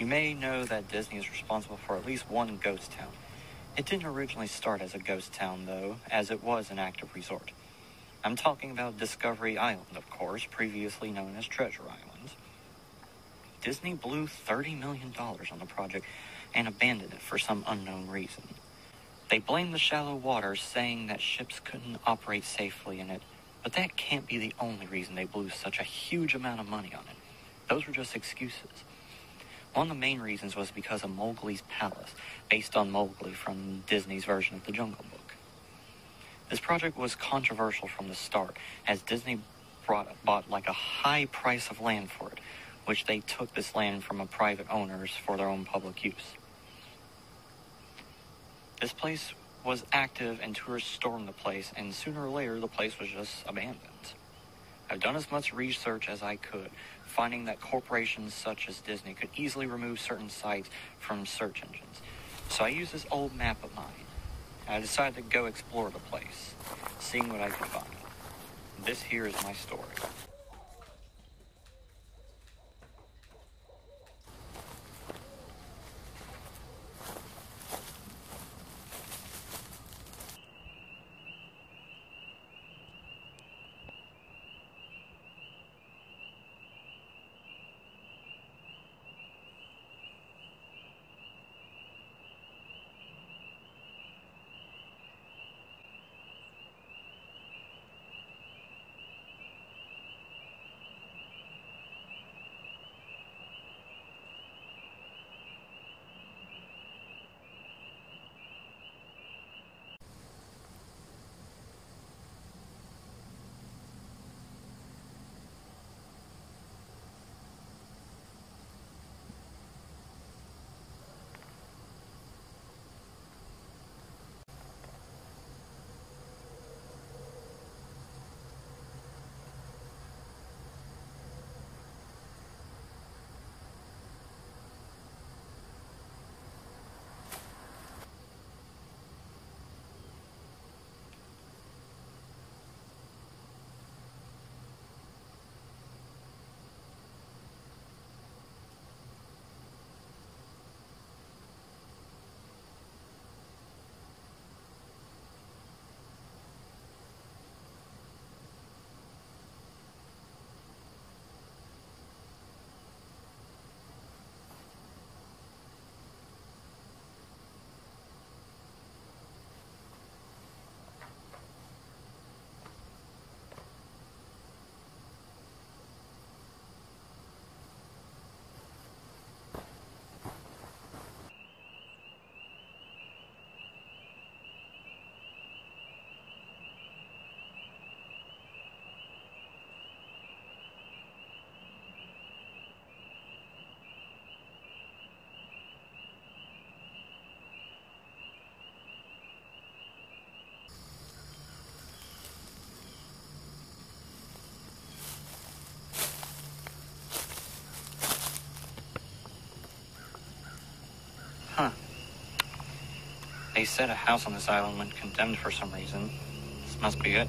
You may know that Disney is responsible for at least one ghost town. It didn't originally start as a ghost town, though, as it was an active resort. I'm talking about Discovery Island, of course, previously known as Treasure Island. Disney blew $30 million on the project and abandoned it for some unknown reason. They blamed the shallow waters, saying that ships couldn't operate safely in it, but that can't be the only reason they blew such a huge amount of money on it. Those were just excuses. One of the main reasons was because of Mowgli's Palace, based on Mowgli from Disney's version of the Jungle Book. This project was controversial from the start, as Disney brought, bought like a high price of land for it, which they took this land from a private owners for their own public use. This place was active and tourists stormed the place, and sooner or later the place was just abandoned. I've done as much research as I could, finding that corporations such as Disney could easily remove certain sites from search engines. So I used this old map of mine. And I decided to go explore the place, seeing what I could find. This here is my story. Huh. They said a house on this island went condemned for some reason. This must be it.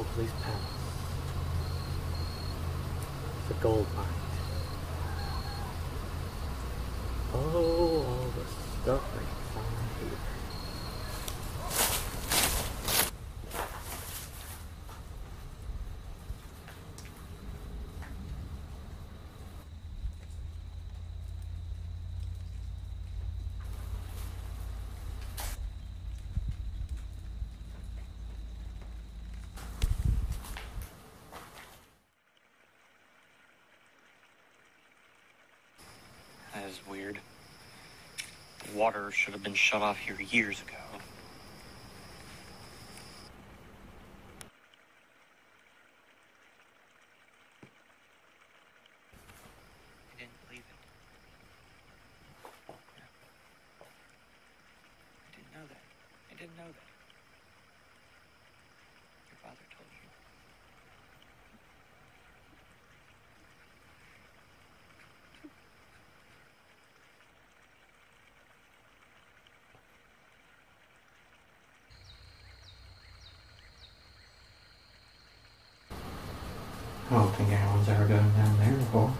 Mowgli's palace. The gold mine. Oh, all the stuff I can find here. That weird. Water should have been shut off here years ago. I didn't know that. I didn't know that. I don't think anyone's ever gone down there before.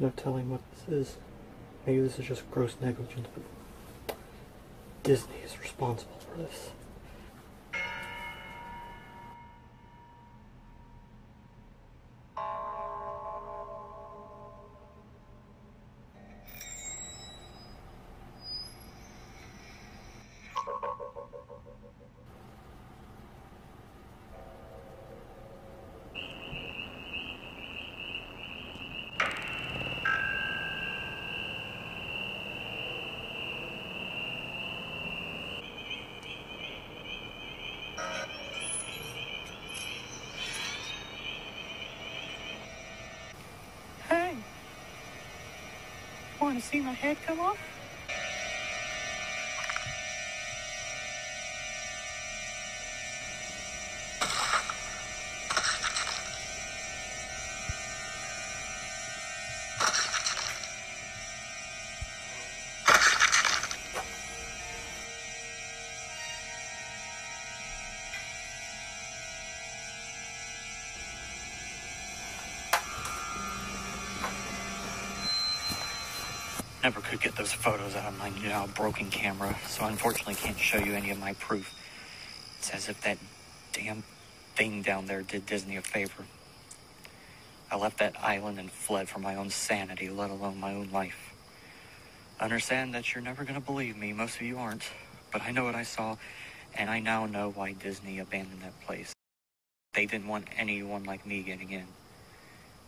No telling what this is. Maybe this is just gross negligence, but Disney is responsible for this. Want to see my head come off? Never could get those photos out of my now broken camera, so I unfortunately can't show you any of my proof. It's as if that damn thing down there did Disney a favor. I left that island and fled for my own sanity, let alone my own life. I understand that you're never going to believe me, most of you aren't, but I know what I saw, and I now know why Disney abandoned that place. They didn't want anyone like me getting in.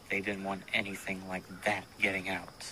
They didn't want anything like that getting out.